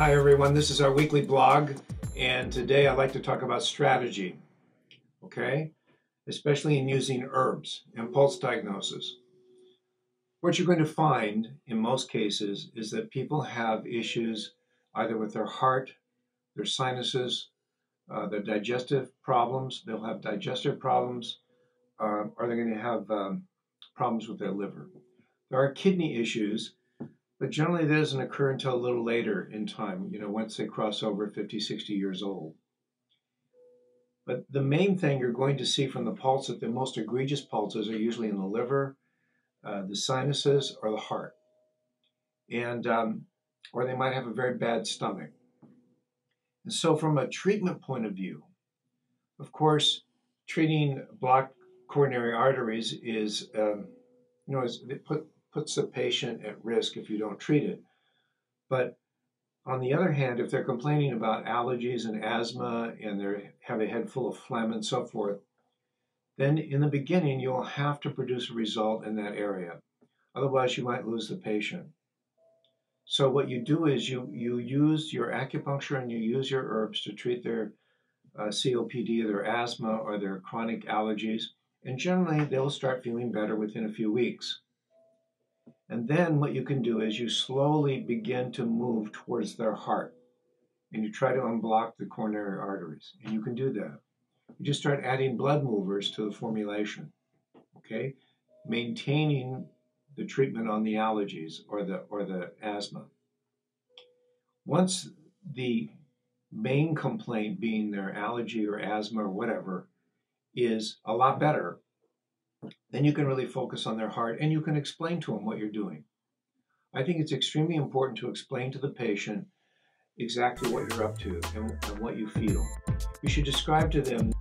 Hi everyone, this is our weekly blog, and today I'd like to talk about strategy, okay? Especially in using herbs and pulse diagnosis. What you're going to find in most cases is that people have issues either with their heart, their sinuses, uh, their digestive problems, they'll have digestive problems, uh, or they're going to have um, problems with their liver. There are kidney issues but generally, that doesn't occur until a little later in time, you know, once they cross over 50, 60 years old. But the main thing you're going to see from the pulse that the most egregious pulses are usually in the liver, uh, the sinuses, or the heart. And, um, or they might have a very bad stomach. And so, from a treatment point of view, of course, treating blocked coronary arteries is, um, you know, is, put, puts the patient at risk if you don't treat it. But on the other hand, if they're complaining about allergies and asthma and they have a head full of phlegm and so forth, then in the beginning you'll have to produce a result in that area. Otherwise, you might lose the patient. So what you do is you you use your acupuncture and you use your herbs to treat their uh, COPD, their asthma, or their chronic allergies, and generally they'll start feeling better within a few weeks. And then what you can do is you slowly begin to move towards their heart and you try to unblock the coronary arteries. And you can do that. You just start adding blood movers to the formulation. Okay? Maintaining the treatment on the allergies or the or the asthma. Once the main complaint being their allergy or asthma or whatever is a lot better, then you can really focus on their heart and you can explain to them what you're doing. I think it's extremely important to explain to the patient exactly what you're up to and, and what you feel. You should describe to them